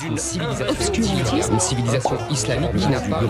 d'une civilisation, une civilisation islamique qui n'a pas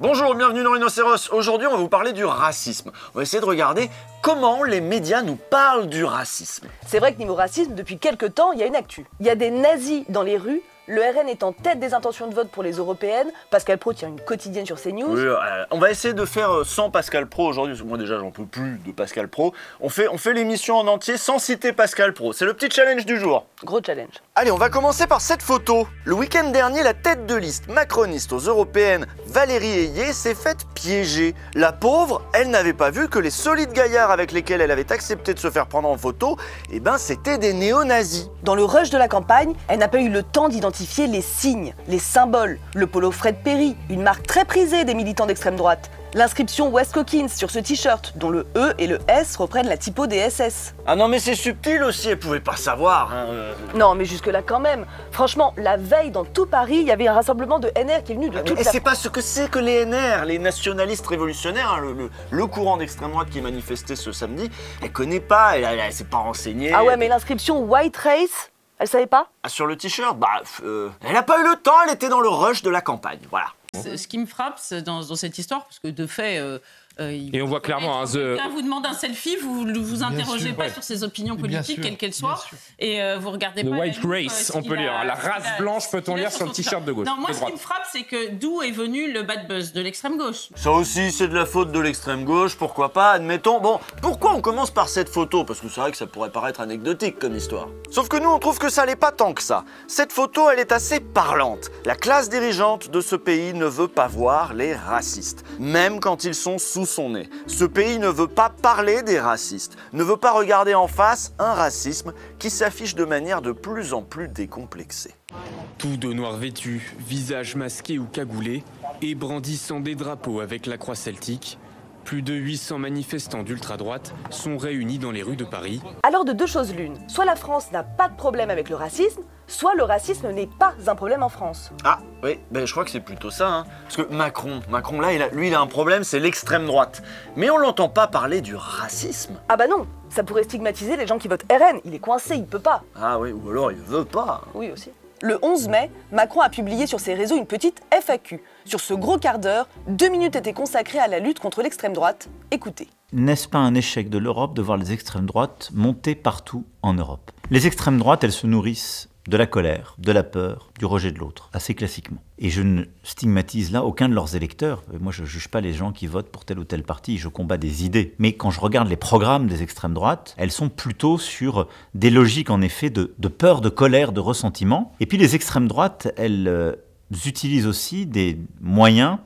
Bonjour, bienvenue dans Rhinocéros. Aujourd'hui, on va vous parler du racisme. On va essayer de regarder comment les médias nous parlent du racisme. C'est vrai que niveau racisme, depuis quelques temps, il y a une actu. Il y a des nazis dans les rues le RN est en tête des intentions de vote pour les européennes. Pascal Pro tient une quotidienne sur CNews. Oui, euh, on va essayer de faire euh, sans Pascal Pro aujourd'hui, parce que moi déjà j'en peux plus de Pascal Pro. On fait, on fait l'émission en entier sans citer Pascal Pro. C'est le petit challenge du jour. Gros challenge. Allez, on va commencer par cette photo. Le week-end dernier, la tête de liste macroniste aux européennes, Valérie Ayé, s'est faite piéger. La pauvre, elle n'avait pas vu que les solides gaillards avec lesquels elle avait accepté de se faire prendre en photo, eh ben c'était des néo-nazis. Dans le rush de la campagne, elle n'a pas eu le temps d'identifier les signes, les symboles, le polo Fred Perry, une marque très prisée des militants d'extrême droite, l'inscription West Cockins sur ce t-shirt, dont le E et le S reprennent la typo des SS. Ah non mais c'est subtil aussi, elle pouvait pas savoir. Hein, euh. Non mais jusque-là quand même. Franchement, la veille dans tout Paris, il y avait un rassemblement de NR qui est venu de toute Et c'est pas ce que c'est que les NR, les nationalistes révolutionnaires, hein, le, courant d'extrême droite qui est manifesté ce samedi, elle connaît pas, elle, elle s'est pas renseignée. Ah ouais mais l'inscription White Race elle savait pas ah, Sur le t-shirt Bah, euh, elle a pas eu le temps, elle était dans le rush de la campagne, voilà. Ce qui me frappe dans, dans cette histoire, parce que de fait, euh, euh, et on voit clairement. Hein, Quand vous demande un selfie, vous ne vous interrogez pas sur ses opinions politiques, quelles qu'elles soient, et euh, vous regardez The pas. White Race, on peut lire. La race blanche, peut-on lire sur le t-shirt de gauche Non, moi, ce qui me frappe, c'est que d'où est venu le bad buzz de l'extrême gauche? Ça aussi, c'est de la faute de l'extrême gauche, pourquoi pas, admettons. Bon, pourquoi on commence par cette photo? Parce que c'est vrai que ça pourrait paraître anecdotique comme histoire. Sauf que nous, on trouve que ça n'est pas tant que ça. Cette photo, elle est assez parlante. La classe dirigeante de ce pays ne veut pas voir les racistes, même quand ils sont sous son nez. Ce pays ne veut pas parler des racistes, ne veut pas regarder en face un racisme qui s'affiche de manière de plus en plus décomplexée. Tout de noir vêtu, visage masqué ou cagoulé, et brandissant des drapeaux avec la croix celtique, plus de 800 manifestants d'ultra-droite sont réunis dans les rues de Paris. Alors de deux choses l'une, soit la France n'a pas de problème avec le racisme, soit le racisme n'est pas un problème en France. Ah oui, ben, je crois que c'est plutôt ça. Hein. Parce que Macron, Macron là, lui il a un problème, c'est l'extrême droite. Mais on l'entend pas parler du racisme. Ah bah non, ça pourrait stigmatiser les gens qui votent RN, il est coincé, il peut pas. Ah oui, ou alors il veut pas. Oui aussi. Le 11 mai, Macron a publié sur ses réseaux une petite FAQ. Sur ce gros quart d'heure, deux minutes étaient consacrées à la lutte contre l'extrême droite. Écoutez. N'est-ce pas un échec de l'Europe de voir les extrêmes droites monter partout en Europe? Les extrêmes droites, elles se nourrissent de la colère, de la peur, du rejet de l'autre, assez classiquement. Et je ne stigmatise là aucun de leurs électeurs. Moi, je ne juge pas les gens qui votent pour tel ou tel parti, je combats des idées. Mais quand je regarde les programmes des extrêmes droites, elles sont plutôt sur des logiques, en effet, de, peur, de colère, de ressentiment. Et puis les extrêmes droites, elles euh, utilisent aussi des moyens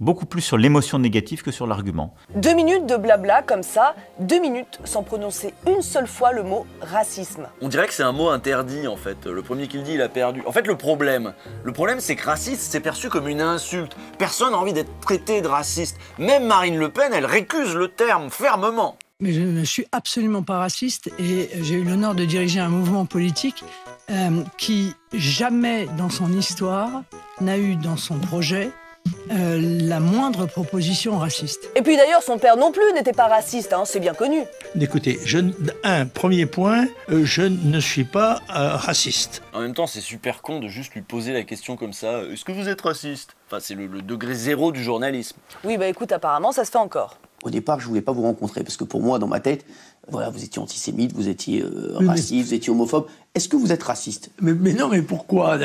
beaucoup plus sur l'émotion négative que sur l'argument. Deux minutes de blabla comme ça, deux minutes sans prononcer une seule fois le mot racisme. On dirait que c'est un mot interdit en fait. Le premier qui le dit, il a perdu. En fait, le problème, le problème, c'est que raciste, c'est perçu comme une insulte. Personne n'a envie d'être traité de raciste. Même Marine Le Pen, elle récuse le terme fermement. Mais je ne suis absolument pas raciste et j'ai eu l'honneur de diriger un mouvement politique euh, qui jamais dans son histoire n'a eu dans son projet euh, la moindre proposition raciste. Et puis d'ailleurs, son père non plus n'était pas raciste, hein, c'est bien connu. Écoutez, je, un premier point, euh, je ne suis pas euh, raciste. En même temps, c'est super con de juste lui poser la question comme ça. Est-ce que vous êtes raciste? Enfin, c'est le, degré zéro du journalisme. Oui, bah écoute, apparemment, ça se fait encore. Au départ, je voulais pas vous rencontrer parce que pour moi, dans ma tête, voilà, vous étiez antisémite, vous étiez raciste, vous étiez homophobe. Est-ce que vous êtes raciste? Mais, mais, non, mais pourquoi?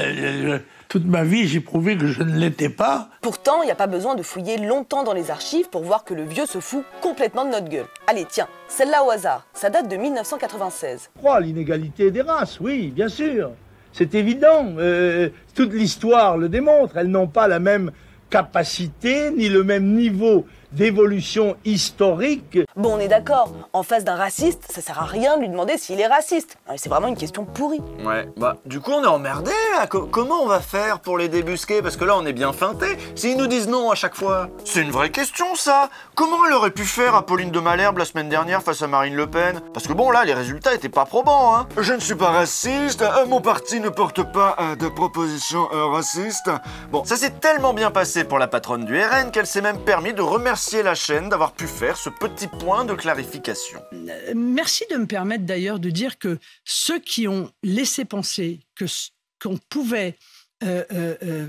Toute ma vie, j'ai prouvé que je ne l'étais pas. Pourtant, il n'y a pas besoin de fouiller longtemps dans les archives pour voir que le vieux se fout complètement de notre gueule. Allez, tiens, celle-là au hasard. Ça date de 1996. Je crois l'inégalité des races, oui, bien sûr. C'est évident. Euh, toute l'histoire le démontre. Elles n'ont pas la même capacité ni le même niveau d'évolution historique. Bon, on est d'accord, en face d'un raciste, ça sert à rien de lui demander s'il est raciste. C'est vraiment une question pourrie. Ouais, bah du coup on est emmerdé là. comment on va faire pour les débusquer? Parce que là on est bien feinté. S'ils nous disent non à chaque fois. C'est une vraie question ça. Comment elle aurait pu faire Apolline de Malherbe la semaine dernière face à Marine Le Pen? Parce que bon là les résultats étaient pas probants hein. Je ne suis pas raciste, euh, mon parti ne porte pas euh, de propositions euh, racistes. Bon, ça s'est tellement bien passé pour la patronne du RN qu'elle s'est même permis de remercier remercier la chaîne d'avoir pu faire ce petit point de clarification. Euh, merci de me permettre d'ailleurs de dire que ceux qui ont laissé penser que qu'on pouvait euh, euh,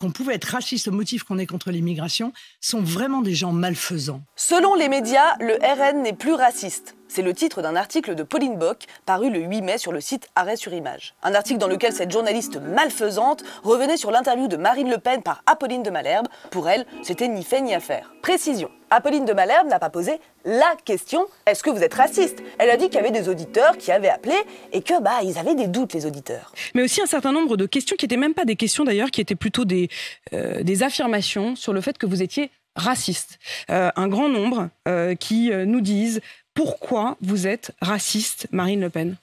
qu'on pouvait être raciste au motif qu'on est contre l'immigration sont vraiment des gens malfaisants. Selon les médias, le RN n'est plus raciste. C'est le titre d'un article de Pauline Bock paru le 8 mai sur le site Arrêt sur Image. Un article dans lequel cette journaliste malfaisante revenait sur l'interview de Marine Le Pen par Apolline de Malherbe. Pour elle, c'était ni fait ni à faire. Précision. Apolline de Malherbe n'a pas posé la question est-ce que vous êtes raciste? Elle a dit qu'il y avait des auditeurs qui avaient appelé et que bah ils avaient des doutes les auditeurs. Mais aussi un certain nombre de questions qui n'étaient même pas des questions d'ailleurs, qui étaient plutôt des, euh, affirmations sur le fait que vous étiez raciste. Euh, un grand nombre euh, qui nous disent pourquoi vous êtes raciste, Marine Le Pen?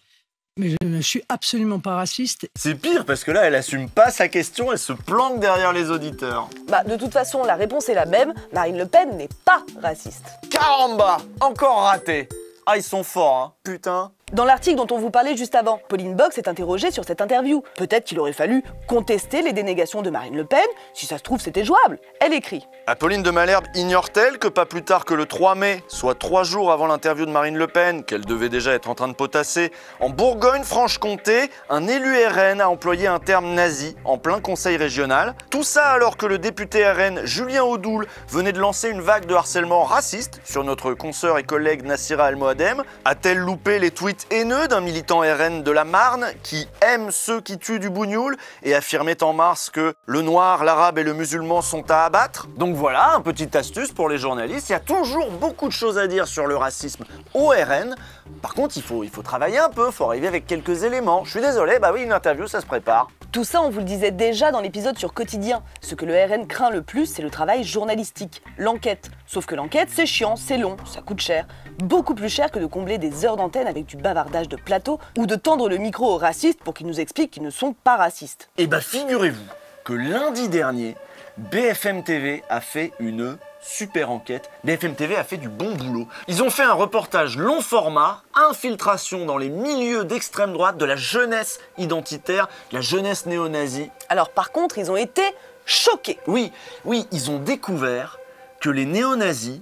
Mais je ne suis absolument pas raciste. C'est pire parce que là, elle assume pas sa question, elle se planque derrière les auditeurs. Bah, de toute façon, la réponse est la même. Marine Le Pen n'est pas raciste. Caramba Encore raté Ah, ils sont forts, hein Putain dans l'article dont on vous parlait juste avant, Pauline Box est interrogée sur cette interview. Peut-être qu'il aurait fallu contester les dénégations de Marine Le Pen, si ça se trouve c'était jouable. Elle écrit Apolline de Malherbe ignore-t-elle que pas plus tard que le 3 mai, soit trois jours avant l'interview de Marine Le Pen, qu'elle devait déjà être en train de potasser, en Bourgogne-Franche-Comté, un élu RN a employé un terme nazi en plein conseil régional Tout ça alors que le député RN Julien Audoul venait de lancer une vague de harcèlement raciste sur notre consoeur et collègue Nassira El-Moadem A-t-elle loupé les tweets haineux d'un militant RN de la Marne qui aime ceux qui tuent du bougnoul et affirmait en mars que le noir, l'arabe et le musulman sont à abattre. Donc voilà, un petite astuce pour les journalistes. Il y a toujours beaucoup de choses à dire sur le racisme au RN. Par contre, il faut, il faut travailler un peu, il faut arriver avec quelques éléments. Je suis désolé, bah oui, une interview, ça se prépare. Tout ça, on vous le disait déjà dans l'épisode sur Quotidien. Ce que le RN craint le plus, c'est le travail journalistique, l'enquête. Sauf que l'enquête, c'est chiant, c'est long, ça coûte cher. Beaucoup plus cher que de combler des heures d'antenne avec du bavardage de plateau ou de tendre le micro aux racistes pour qu'ils nous expliquent qu'ils ne sont pas racistes. Eh bah figurez-vous que lundi dernier, BFM TV a fait une super enquête. BFM TV a fait du bon boulot. Ils ont fait un reportage long format, infiltration dans les milieux d'extrême droite, de la jeunesse identitaire, de la jeunesse néo-nazie. Alors par contre, ils ont été choqués. Oui, oui, ils ont découvert que les néo-nazis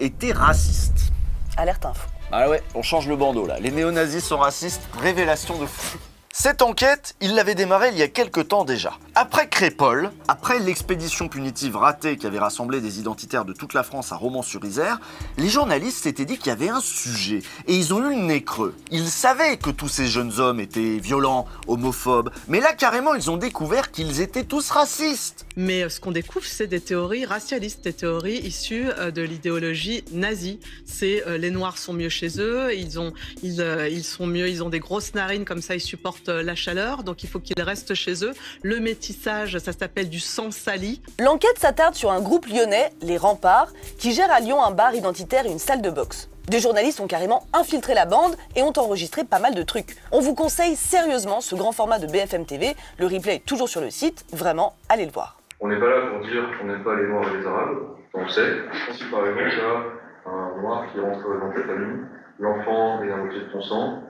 étaient racistes. Alerte info. Ah ouais, on change le bandeau là. Les néo-nazis sont racistes, révélation de fou. Cette enquête, il l'avait démarrée il y a quelques temps déjà. Après Crépol, après l'expédition punitive ratée qui avait rassemblé des identitaires de toute la France à Romans-sur-Isère, les journalistes s'étaient dit qu'il y avait un sujet et ils ont eu le nez creux. Ils savaient que tous ces jeunes hommes étaient violents, homophobes, mais là carrément ils ont découvert qu'ils étaient tous racistes. Mais euh, ce qu'on découvre, c'est des théories racialistes, des théories issues euh, de l'idéologie nazie. C'est euh, les Noirs sont mieux chez eux, ils ont, ils, ils sont mieux, ils ont des grosses narines comme ça, ils supportent la chaleur, donc il faut qu'ils restent chez eux. Le métissage, ça s'appelle du sang sali. L'enquête s'attarde sur un groupe lyonnais, les Remparts, qui gère à Lyon un bar identitaire et une salle de boxe. Des journalistes ont carrément infiltré la bande et ont enregistré pas mal de trucs. On vous conseille sérieusement ce grand format de BFM TV. Le replay est toujours sur le site. Vraiment, allez le voir. On n'est pas là pour dire qu'on n'aime pas les Noirs et les Arabes. On sait. Si par exemple, il y a un Noir qui rentre dans ta famille, l'enfant est la moitié de ton sang,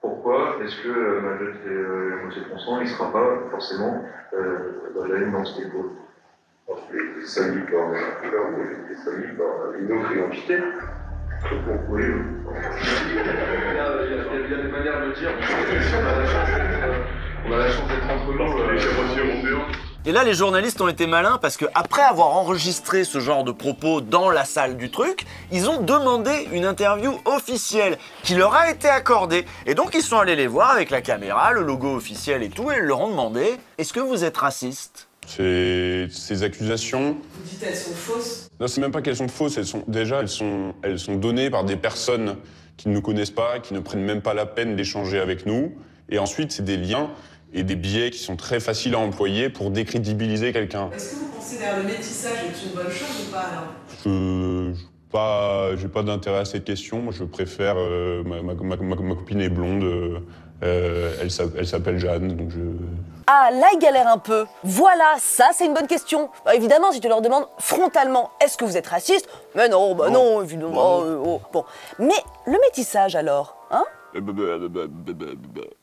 pourquoi est-ce que euh, malgré euh, sang, il ne sera pas forcément euh, dans la même identité que vous Parce qu'il est sali par la couleur, ou il est sali par une autre identité. Oui, il y, a, des manières de dire, on a la chance d'être entre nous. Et là, les journalistes ont été malins parce que après avoir enregistré ce genre de propos dans la salle du truc, ils ont demandé une interview officielle qui leur a été accordée. Et donc, ils sont allés les voir avec la caméra, le logo officiel et tout, et ils leur ont demandé Est-ce que vous êtes raciste? Ces, ces accusations. Vous dites elles sont fausses Non, c'est même pas qu'elles sont fausses. Elles sont déjà, elles sont, elles sont données par des personnes qui ne nous connaissent pas, qui ne prennent même pas la peine d'échanger avec nous. Et ensuite, c'est des liens et des biais qui sont très faciles à employer pour décrédibiliser quelqu'un. Est-ce que vous considérez le métissage est une bonne chose ou pas alors? Je pas, j'ai pas d'intérêt à cette question. Moi, je préfère euh, ma, ma, ma, copine est blonde. Euh, elle, elle s'appelle Jeanne, donc je. Ah, là, il galère un peu. Voilà, ça, c'est une bonne question. Bah, évidemment, si tu leur demandes frontalement, est-ce que vous êtes raciste? Mais non, bah non, évidemment. Euh, oh, bon. Mais le métissage, alors Hein?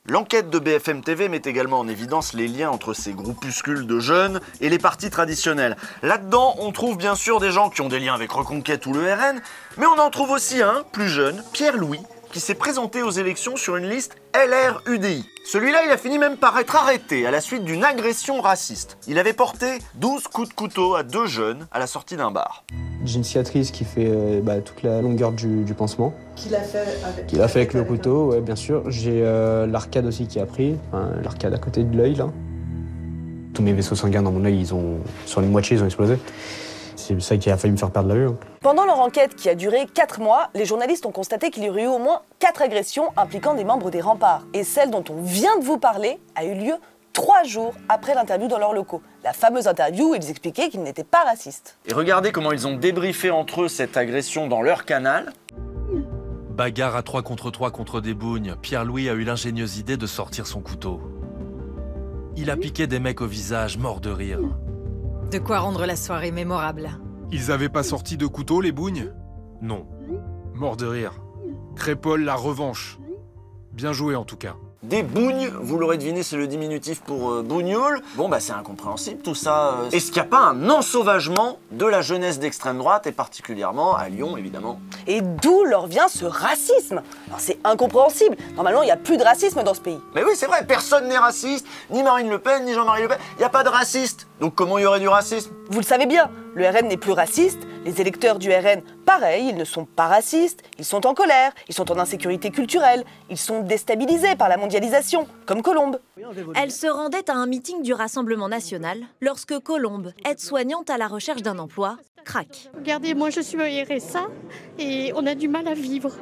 L'enquête de BFM TV met également en évidence les liens entre ces groupuscules de jeunes et les partis traditionnels. Là-dedans, on trouve bien sûr des gens qui ont des liens avec Reconquête ou le RN, mais on en trouve aussi un, plus jeune, Pierre Louis, qui s'est présenté aux élections sur une liste LR-UDI. Celui-là, il a fini même par être arrêté à la suite d'une agression raciste. Il avait porté 12 coups de couteau à deux jeunes à la sortie d'un bar. Une qui fait euh, bah, toute la longueur du, pansement. Qu'il a fait avec, Qu'il a fait avec le couteau, ouais, bien sûr. J'ai euh, l'arcade aussi qui a pris, l'arcade à côté de l'œil, là. Tous mes vaisseaux sanguins dans mon œil, ils ont, sur les moitié, ils ont explosé. C'est ça qui a failli me faire perdre la vue. Hein. Pendant leur enquête qui a duré 4 mois, les journalistes ont constaté qu'il y aurait eu au moins 4 agressions impliquant des membres des remparts. Et celle dont on vient de vous parler a eu lieu trois jours après l'interview dans leurs locaux. La fameuse interview où ils expliquaient qu'ils n'étaient pas racistes. Et regardez comment ils ont débriefé entre eux cette agression dans leur canal. Bagarre à 3 contre 3 contre des bougnes, Pierre-Louis a eu l'ingénieuse idée de sortir son couteau. Il a piqué des mecs au visage, morts de rire. De quoi rendre la soirée mémorable. Ils avaient pas sorti de couteau, les bougnes? Non. Mort de rire. Crépole, la revanche. Bien joué en tout cas. Des bougnes, vous l'aurez deviné, c'est le diminutif pour euh, bougnoul. Bon, bah c'est incompréhensible tout ça. Euh. Est-ce qu'il n'y a pas un ensauvagement de la jeunesse d'extrême droite, et particulièrement à Lyon, évidemment? Et d'où leur vient ce racisme? C'est incompréhensible. Normalement, il n'y a plus de racisme dans ce pays. Mais oui, c'est vrai, personne n'est raciste. Ni Marine Le Pen, ni Jean-Marie Le Pen. Il n'y a pas de raciste. Donc comment il y aurait du racisme? Vous le savez bien, le RN n'est plus raciste. Les électeurs du RN, pareil, ils ne sont pas racistes. Ils sont en colère, ils sont en insécurité culturelle, ils sont déstabilisés par la mondialisation, comme Colombe. Elle se rendait à un meeting du Rassemblement national lorsque Colombe, aide-soignante à la recherche d'un emploi, craque. Regardez, moi je suis RSA et on a du mal à vivre.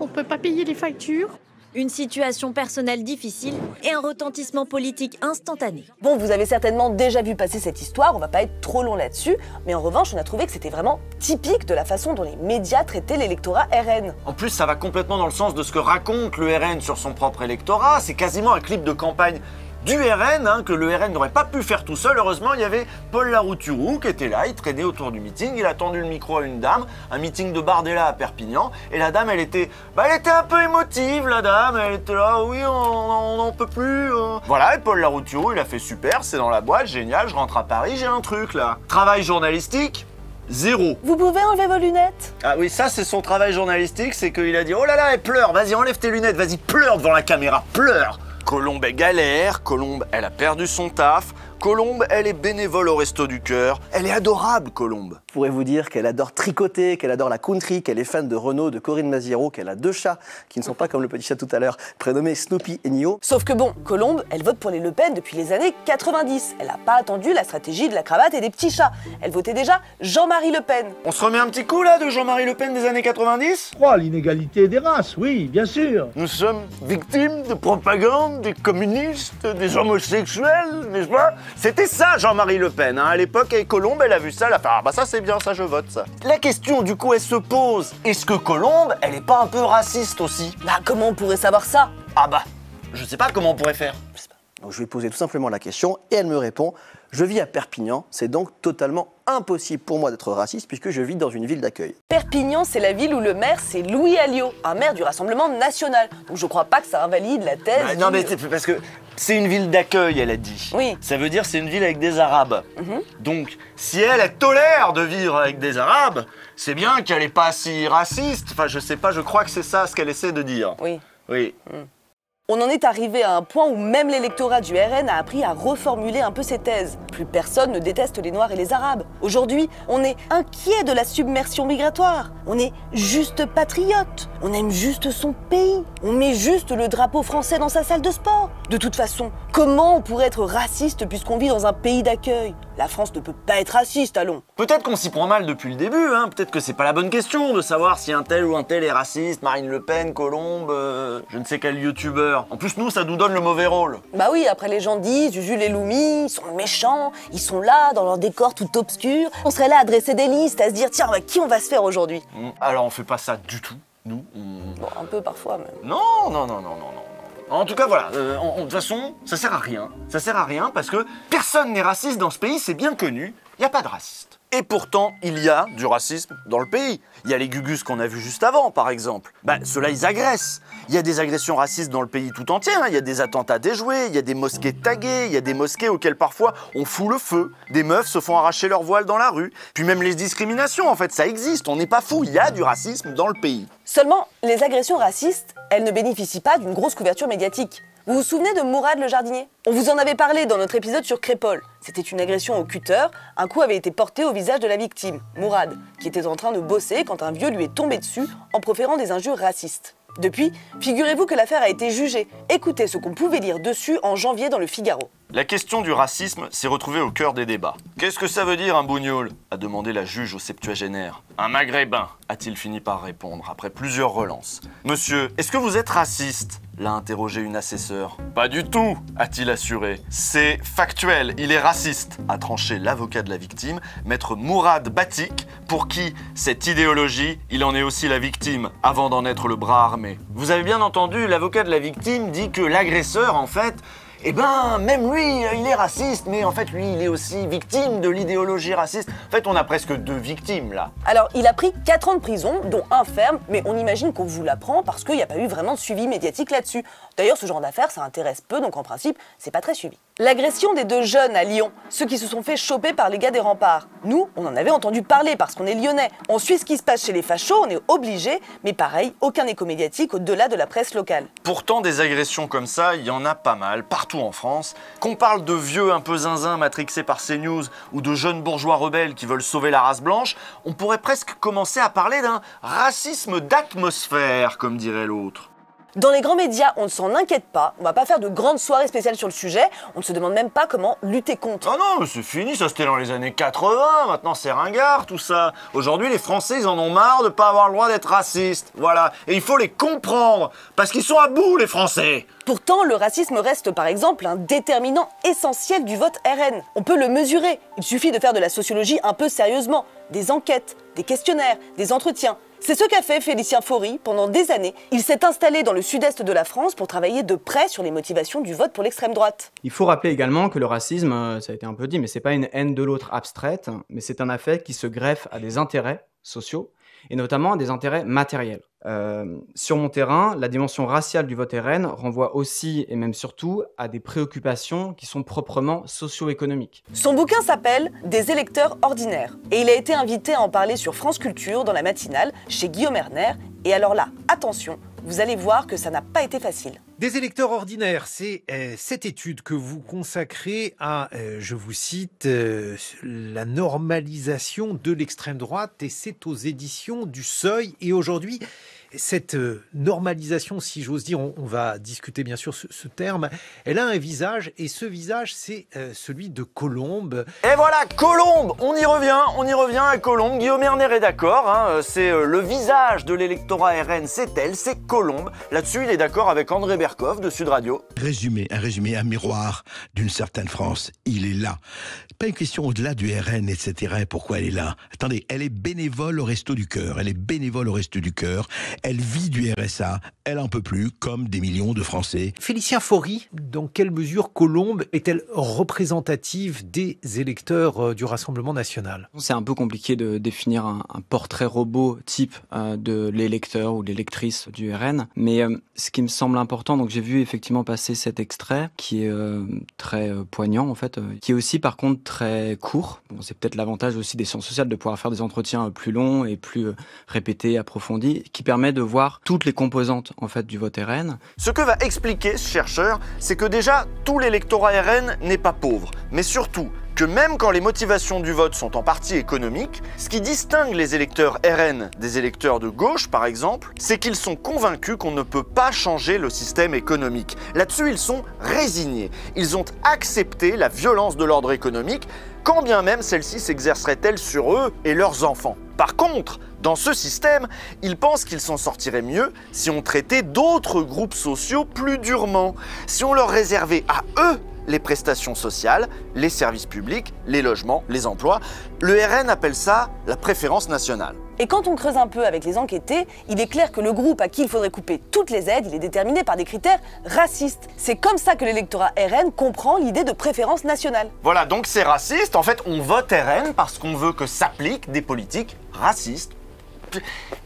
On ne peut pas payer les factures. Une situation personnelle difficile et un retentissement politique instantané. Bon, vous avez certainement déjà vu passer cette histoire, on va pas être trop long là-dessus, mais en revanche, on a trouvé que c'était vraiment typique de la façon dont les médias traitaient l'électorat RN. En plus, ça va complètement dans le sens de ce que raconte le RN sur son propre électorat, c'est quasiment un clip de campagne du RN, hein, que le RN n'aurait pas pu faire tout seul. Heureusement, il y avait Paul Larouturou qui était là, il traînait autour du meeting, il a tendu le micro à une dame, un meeting de Bardella à Perpignan, et la dame, elle était, bah, elle était un peu émotive, la dame, elle était là, oui, on n'en peut plus. Hein. Voilà, et Paul Larouturou, il a fait super, c'est dans la boîte, génial, je rentre à Paris, j'ai un truc là. Travail journalistique, Zéro. Vous pouvez enlever vos lunettes? Ah oui, ça c'est son travail journalistique, c'est qu'il a dit Oh là là, elle pleure, vas-y enlève tes lunettes, vas-y pleure devant la caméra, pleure Colombe est galère, Colombe elle a perdu son taf, Colombe, elle est bénévole au Resto du Cœur. Elle est adorable, Colombe. Je pourrais vous dire qu'elle adore tricoter, qu'elle adore la country, qu'elle est fan de Renault, de Corinne Maziero, qu'elle a deux chats qui ne sont pas comme le petit chat tout à l'heure, prénommés Snoopy et Nio. Sauf que bon, Colombe, elle vote pour les Le Pen depuis les années 90. Elle n'a pas attendu la stratégie de la cravate et des petits chats. Elle votait déjà Jean-Marie Le Pen. On se remet un petit coup là de Jean-Marie Le Pen des années 90 Trois, l'inégalité des races, oui, bien sûr. Nous sommes victimes de propagande des communistes, des homosexuels, n'est-ce pas? C'était ça, Jean-Marie Le Pen. Hein. À l'époque, avec Colombe, elle a vu ça, elle a fait Ah bah ça c'est bien, ça je vote ça. La question, du coup, elle se pose est-ce que Colombe, elle est pas un peu raciste aussi? Bah, comment on pourrait savoir ça? Ah bah, je sais pas comment on pourrait faire. Donc je lui ai posé tout simplement la question et elle me répond Je vis à Perpignan, c'est donc totalement impossible pour moi d'être raciste puisque je vis dans une ville d'accueil. Perpignan, c'est la ville où le maire, c'est Louis Alliot, un maire du Rassemblement national. Donc je crois pas que ça invalide la thèse. Bah, non, mais c'est parce que c'est une ville d'accueil, elle a dit. Oui. Ça veut dire c'est une ville avec des Arabes. Mhm. Donc, si elle, elle tolère de vivre avec des Arabes, c'est bien qu'elle n'est pas si raciste. Enfin, je sais pas, je crois que c'est ça ce qu'elle essaie de dire. Oui. Oui. Mm. On en est arrivé à un point où même l'électorat du RN a appris à reformuler un peu ses thèses. Plus personne ne déteste les Noirs et les Arabes. Aujourd'hui, on est inquiet de la submersion migratoire. On est juste patriote. On aime juste son pays. On met juste le drapeau français dans sa salle de sport. De toute façon, comment on pourrait être raciste puisqu'on vit dans un pays d'accueil? La France ne peut pas être raciste, allons. Peut-être qu'on s'y prend mal depuis le début, hein. Peut-être que c'est pas la bonne question de savoir si un tel ou un tel est raciste, Marine Le Pen, Colombe, euh, je ne sais quel youtubeur. En plus, nous, ça nous donne le mauvais rôle. Bah oui, après les gens disent, Jules et Loumi, ils sont méchants, ils sont là, dans leur décor tout obscur. On serait là à dresser des listes, à se dire, tiens, qui on va se faire aujourd'hui? Hmm, Alors, on fait pas ça du tout, nous. Bon, un peu parfois, même. Non, non, non, non, non, non. En tout cas, voilà, euh, de toute façon, ça sert à rien. Ça sert à rien parce que personne n'est raciste dans ce pays, c'est bien connu. il n'y a pas de racistes. Et pourtant, il y a du racisme dans le pays. Il y a les gugus qu'on a vus juste avant, par exemple. Ben, ceux-là, ils agressent. Il y a des agressions racistes dans le pays tout entier. Hein. Il y a des attentats déjoués, il y a des mosquées taguées, il y a des mosquées auxquelles parfois on fout le feu. Des meufs se font arracher leur voile dans la rue. Puis même les discriminations, en fait, ça existe. On n'est pas fou. Il y a du racisme dans le pays. Seulement, les agressions racistes, elles ne bénéficient pas d'une grosse couverture médiatique. Vous vous souvenez de Mourad le jardinier? On vous en avait parlé dans notre épisode sur Crépole. C'était une agression au cutter. Un coup avait été porté au visage de la victime, Mourad, qui était en train de bosser quand un vieux lui est tombé dessus en proférant des injures racistes. Depuis, figurez-vous que l'affaire a été jugée. Écoutez ce qu'on pouvait lire dessus en janvier dans le Figaro. La question du racisme s'est retrouvée au cœur des débats. Qu'est-ce que ça veut dire un bougnoul? a demandé la juge au septuagénaire. Un maghrébin, a-t-il fini par répondre après plusieurs relances. Monsieur, est-ce que vous êtes raciste? L'a interrogé une assesseure. Pas du tout, a-t-il assuré. C'est factuel, il est raciste, a tranché l'avocat de la victime, maître Mourad Batik, pour qui cette idéologie, il en est aussi la victime, avant d'en être le bras armé. Vous avez bien entendu, l'avocat de la victime dit que l'agresseur, en fait, eh ben, même lui, il est raciste, mais en fait, lui, il est aussi victime de l'idéologie raciste. En fait, on a presque deux victimes, là. Alors, il a pris 4 ans de prison, dont un ferme, mais on imagine qu'on vous l'apprend parce qu'il n'y a pas eu vraiment de suivi médiatique là-dessus. D'ailleurs, ce genre d'affaires, ça intéresse peu, donc en principe, c'est pas très suivi. L'agression des deux jeunes à Lyon, ceux qui se sont fait choper par les gars des remparts. Nous, on en avait entendu parler parce qu'on est lyonnais. On suit ce qui se passe chez les fachos, on est obligé, mais pareil, aucun écho médiatique au-delà de la presse locale. Pourtant, des agressions comme ça, il y en a pas mal, partout en France. Qu'on parle de vieux un peu zinzin matrixés par CNews ou de jeunes bourgeois rebelles qui veulent sauver la race blanche, on pourrait presque commencer à parler d'un racisme d'atmosphère, comme dirait l'autre. Dans les grands médias, on ne s'en inquiète pas, on va pas faire de grandes soirées spéciales sur le sujet, on ne se demande même pas comment lutter contre. Ah non, mais c'est fini, ça c'était dans les années 80, maintenant c'est ringard tout ça. Aujourd'hui, les Français, ils en ont marre de pas avoir le droit d'être racistes. Voilà, et il faut les comprendre, parce qu'ils sont à bout, les Français. Pourtant, le racisme reste par exemple un déterminant essentiel du vote RN. On peut le mesurer, il suffit de faire de la sociologie un peu sérieusement, des enquêtes, des questionnaires, des entretiens. C'est ce qu'a fait Félicien Faury pendant des années. Il s'est installé dans le sud-est de la France pour travailler de près sur les motivations du vote pour l'extrême droite. Il faut rappeler également que le racisme, euh, ça a été un peu dit, mais c'est pas une haine de l'autre abstraite, mais c'est un affect qui se greffe à des intérêts sociaux et notamment à des intérêts matériels. Euh, sur mon terrain, la dimension raciale du vote RN renvoie aussi et même surtout à des préoccupations qui sont proprement socio-économiques. Son bouquin s'appelle Des électeurs ordinaires et il a été invité à en parler sur France Culture dans la matinale chez Guillaume Erner. Et alors là, attention, vous allez voir que ça n'a pas été facile. Des électeurs ordinaires, c'est euh, cette étude que vous consacrez à, euh, je vous cite, euh, la normalisation de l'extrême droite et c'est aux éditions du Seuil. Et aujourd'hui, cette euh, normalisation, si j'ose dire, on, va discuter bien sûr ce, terme, elle a un visage et ce visage, c'est euh, celui de Colombe. Et voilà, Colombe On y revient, on y revient à Colombe. Guillaume Erner est d'accord, hein, euh, c'est le visage de l'électorat RN, c'est elle, c'est Colombe. Là-dessus, il est d'accord avec André Berkoff de Sud Radio. Résumé, un résumé, un miroir d'une certaine France, il est là. Pas une question au-delà du RN, etc. Pourquoi elle est là Attendez, elle est bénévole au resto du cœur, elle est bénévole au resto du cœur elle vit du RSA, elle en peut plus, comme des millions de Français. Félicien Faury, dans quelle mesure Colombe est-elle représentative des électeurs euh, du Rassemblement national? C'est un peu compliqué de définir un, portrait robot type euh, de l'électeur ou l'électrice du RN, mais euh, ce qui me semble important, donc j'ai vu effectivement passer cet extrait qui est très poignant en fait, qui est aussi par contre très court. Bon, c'est peut-être l'avantage aussi des sciences sociales de pouvoir faire des entretiens plus longs et plus répétés, approfondis, qui de voir toutes les composantes en fait du vote RN. Ce que va expliquer ce chercheur, c'est que déjà tout l'électorat RN n'est pas pauvre, mais surtout que même quand les motivations du vote sont en partie économiques, ce qui distingue les électeurs RN des électeurs de gauche, par exemple, c'est qu'ils sont convaincus qu'on ne peut pas changer le système économique. Là-dessus, ils sont résignés. Ils ont accepté la violence de l'ordre économique, quand bien même celle-ci s'exercerait-elle sur eux et leurs enfants. Par contre, dans ce système, ils pensent qu'ils s'en sortiraient mieux si on traitait d'autres groupes sociaux plus durement, si on leur réservait à eux les prestations sociales, les services publics, les logements, les emplois. Le RN appelle ça la préférence nationale. Et quand on creuse un peu avec les enquêtés, il est clair que le groupe à qui il faudrait couper toutes les aides, il est déterminé par des critères racistes. C'est comme ça que l'électorat RN comprend l'idée de préférence nationale. Voilà, donc c'est raciste. En fait, on vote RN parce qu'on veut que s'appliquent des politiques racistes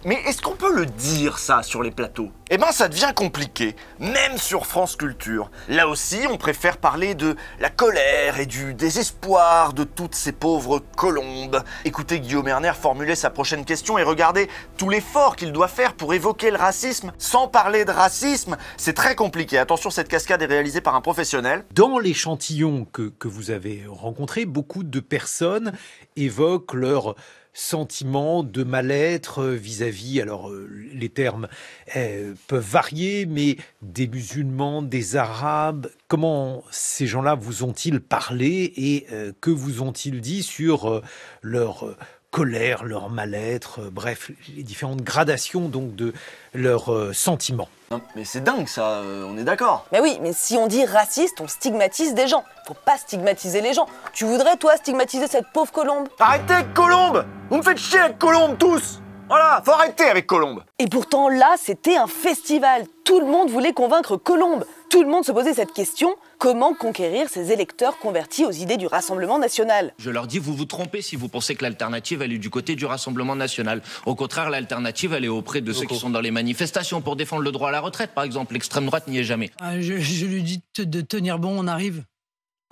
mais est-ce qu'on peut le dire ça sur les plateaux? Eh ben ça devient compliqué, même sur France Culture. Là aussi, on préfère parler de la colère et du désespoir de toutes ces pauvres colombes. Écoutez Guillaume Erner formuler sa prochaine question et regardez tout l'effort qu'il doit faire pour évoquer le racisme sans parler de racisme. C'est très compliqué. Attention, cette cascade est réalisée par un professionnel. Dans l'échantillon que, que vous avez rencontré, beaucoup de personnes évoquent leur sentiment de mal-être vis-à-vis, alors euh, les termes euh, peuvent varier, mais des musulmans, des arabes, comment ces gens-là vous ont-ils parlé et euh, que vous ont-ils dit sur leur colère, leur mal-être, bref, les différentes gradations donc de leurs sentiments mais c'est dingue ça, euh, on est d'accord. Mais oui, mais si on dit raciste, on stigmatise des gens. Faut pas stigmatiser les gens. Tu voudrais, toi, stigmatiser cette pauvre colombe? Arrêtez avec Colombe Vous me faites chier avec Colombe tous voilà, faut arrêter avec Colombe. Et pourtant là, c'était un festival. Tout le monde voulait convaincre Colombe. Tout le monde se posait cette question comment conquérir ces électeurs convertis aux idées du Rassemblement national? Je leur dis vous vous trompez si vous pensez que l'alternative elle est du côté du Rassemblement national. Au contraire, l'alternative elle est auprès de ceux qui sont dans les manifestations pour défendre le droit à la retraite, par exemple. L'extrême droite n'y est jamais. Ah, je, je, lui dis de tenir bon, on arrive.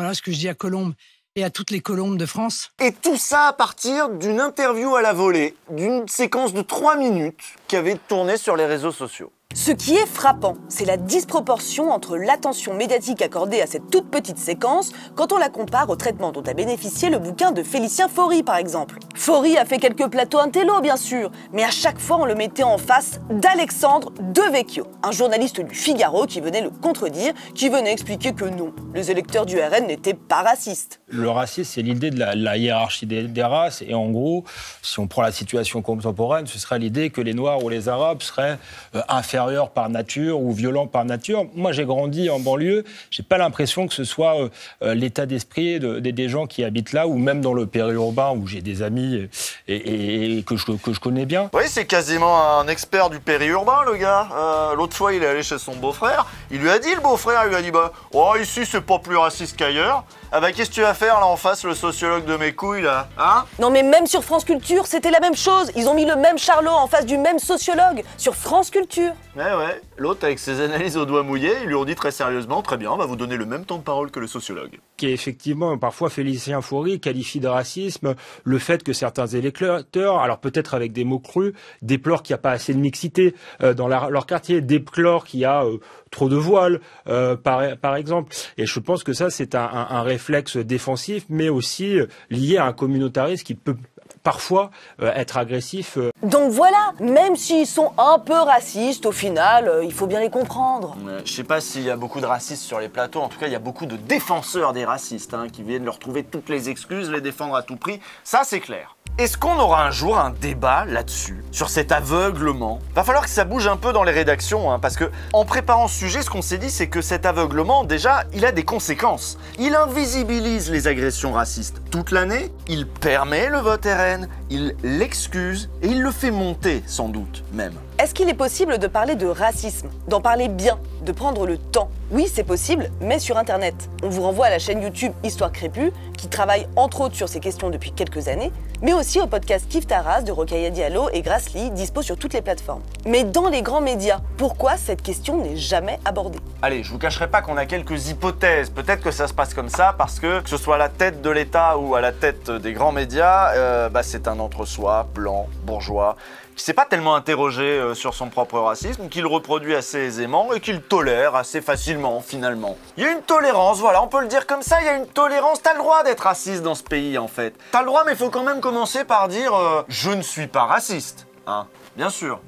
Voilà ce que je dis à Colombe et à toutes les colombes de France. Et tout ça à partir d'une interview à la volée, d'une séquence de 3 minutes qui avait tourné sur les réseaux sociaux. Ce qui est frappant, c'est la disproportion entre l'attention médiatique accordée à cette toute petite séquence quand on la compare au traitement dont a bénéficié le bouquin de Félicien Faury par exemple. Faury a fait quelques plateaux intello bien sûr, mais à chaque fois on le mettait en face d'Alexandre Devecchio, un journaliste du Figaro qui venait le contredire, qui venait expliquer que non, les électeurs du RN n'étaient pas racistes. Le racisme, c'est l'idée de la, hiérarchie des, races, et en gros, si on prend la situation contemporaine, ce serait l'idée que les Noirs ou les Arabes seraient euh, inférieurs par nature ou violent par nature. Moi, j'ai grandi en banlieue. J'ai pas l'impression que ce soit euh, euh, l'état d'esprit des gens qui habitent là ou même dans le périurbain où j'ai des amis et, que, je, que, je, connais bien. Oui, c'est quasiment un expert du périurbain, le gars. Euh, l'autre fois, il est allé chez son beau-frère. Il lui a dit, le beau-frère, il lui a dit, bah, oh, ici, c'est pas plus raciste qu'ailleurs. Ah bah qu'est-ce que tu vas faire là en face, le sociologue de mes couilles là Hein? Non mais même sur France Culture, c'était la même chose. Ils ont mis le même Charlot en face du même sociologue sur France Culture. Ouais ouais, l'autre avec ses analyses au doigt mouillé, ils lui ont dit très sérieusement, très bien, on va vous donner le même temps de parole que le sociologue. Qui est effectivement, parfois Félicien Foury qualifie de racisme le fait que certains électeurs, alors peut-être avec des mots crus, déplorent qu'il n'y a pas assez de mixité euh, dans leur quartier, déplorent qu'il y a euh, trop de voiles, euh, par, exemple. Et je pense que ça, c'est un, réflexe défensif, mais aussi lié à un communautarisme qui peut parfois euh, être agressif. Donc voilà, même s'ils sont un peu racistes, au final, il faut bien les comprendre. je sais pas s'il y a beaucoup de racistes sur les plateaux, en tout cas il y a beaucoup de défenseurs des racistes, hein, qui viennent leur trouver toutes les excuses, les défendre à tout prix, ça c'est clair. Est-ce qu'on aura un jour un débat là-dessus, sur cet aveuglement? Va falloir que ça bouge un peu dans les rédactions, hein, parce que en préparant ce sujet, ce qu'on s'est dit, c'est que cet aveuglement, déjà, il a des conséquences. Il invisibilise les agressions racistes toute l'année, il permet le vote RN, il l'excuse et il le fait monter, sans doute même. Est-ce qu'il est possible de parler de racisme, d'en parler bien, de prendre le temps? Oui, c'est possible, mais sur Internet. On vous renvoie à la chaîne YouTube Histoire Crépue, qui travaille entre autres sur ces questions depuis quelques années, mais aussi au podcast Kif Taras de Rokhaya Diallo et Grassly, dispo sur toutes les plateformes. Mais dans les grands médias, pourquoi cette question n'est jamais abordée? Allez, je vous cacherai pas qu'on a quelques hypothèses. Peut-être que ça se passe comme ça parce que, que ce soit à la tête de l'État ou à la tête des grands médias, euh, bah, c'est un entre-soi blanc, bourgeois, qui s'est pas tellement interrogé euh, sur son propre racisme, qu'il reproduit assez aisément et qu'il tolère assez facilement finalement. Il y a une tolérance, voilà, on peut le dire comme ça, il y a une tolérance, t'as le droit d'être raciste dans ce pays en fait. T'as le droit mais il faut quand même commencer par dire euh, je ne suis pas raciste, hein, bien sûr.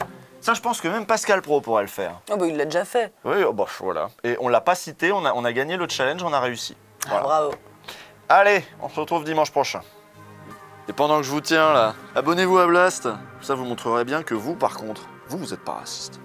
Ça, je pense que même Pascal Pro pourrait le faire. Oh bah il l'a déjà fait. Oui, oh bah voilà. Et on l'a pas cité, on a, on a gagné le challenge, on a réussi. Ah, bravo. Allez, on se retrouve dimanche prochain. Et pendant que je vous tiens là, abonnez-vous à Blast. Ça vous montrerait bien que vous, par contre, vous, vous n'êtes pas raciste.